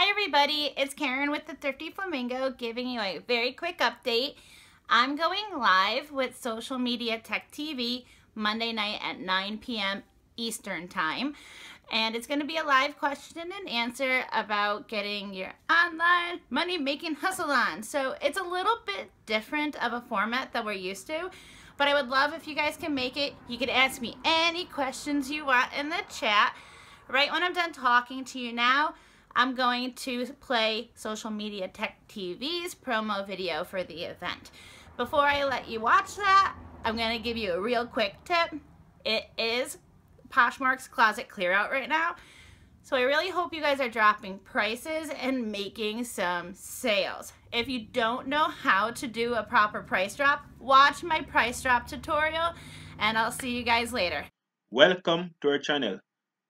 Hi everybody, it's Karen with the Thrifty Flamingo giving you a very quick update. I'm going live with Social Media Tech TV Monday night at 9 p.m. Eastern Time. And it's going to be a live question and answer about getting your online money making hustle on. So it's a little bit different of a format that we're used to. But I would love if you guys can make it. You can ask me any questions you want in the chat. Right when I'm done talking to you now, I'm going to play Social Media Tech TV's promo video for the event. Before I let you watch that, I'm going to give you a real quick tip. It is Poshmark's closet clear out right now. So I really hope you guys are dropping prices and making some sales. If you don't know how to do a proper price drop, watch my price drop tutorial and I'll see you guys later. Welcome to our channel.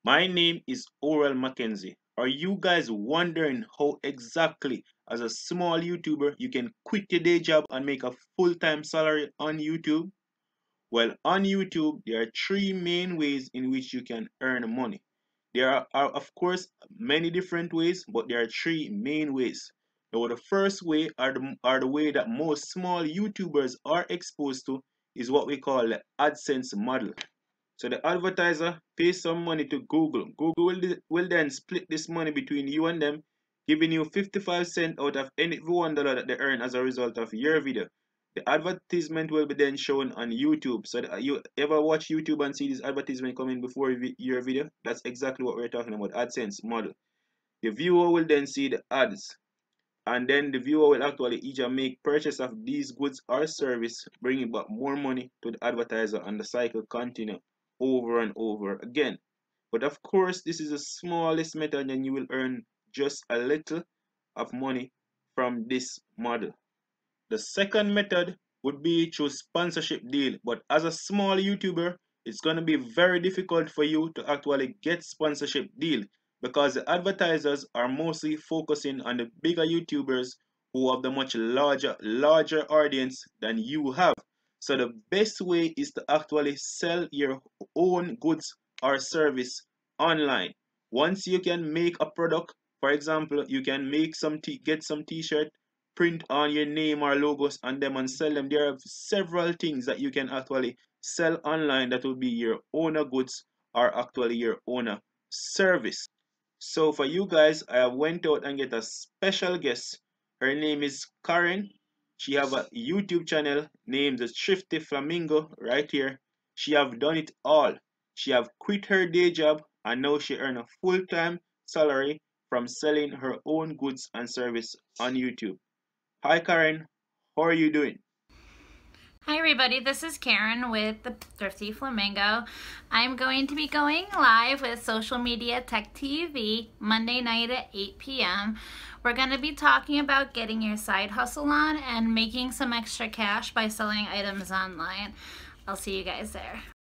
My name is Orel McKenzie. Are you guys wondering how exactly as a small YouTuber you can quit your day job and make a full-time salary on YouTube? Well, on YouTube, there are three main ways in which you can earn money. There are, are of course, many different ways, but there are three main ways. Now, the first way are the, are the way that most small YouTubers are exposed to is what we call the AdSense model. So the advertiser pays some money to Google. Google will, will then split this money between you and them, giving you 55 cents out of any $1 that they earn as a result of your video. The advertisement will be then shown on YouTube. So you ever watch YouTube and see this advertisement coming before your video? That's exactly what we're talking about, AdSense model. The viewer will then see the ads. And then the viewer will actually either make purchase of these goods or service, bringing back more money to the advertiser and the cycle continue over and over again. But of course, this is the smallest method and you will earn just a little of money from this model. The second method would be through sponsorship deal. But as a small YouTuber, it's going to be very difficult for you to actually get sponsorship deal because the advertisers are mostly focusing on the bigger YouTubers who have the much larger larger audience than you have. So the best way is to actually sell your own goods or service online. Once you can make a product, for example, you can make some get some t-shirt, print on your name or logos on them and sell them. There are several things that you can actually sell online that will be your owner goods or actually your owner service. So for you guys, I went out and get a special guest. Her name is Karen she have a YouTube channel named the Thrifty Flamingo right here. She have done it all. She have quit her day job and now she earn a full-time salary from selling her own goods and service on YouTube. Hi Karen, how are you doing? Hi everybody, this is Karen with the Thrifty Flamingo. I'm going to be going live with Social Media Tech TV Monday night at 8 p.m. We're going to be talking about getting your side hustle on and making some extra cash by selling items online. I'll see you guys there.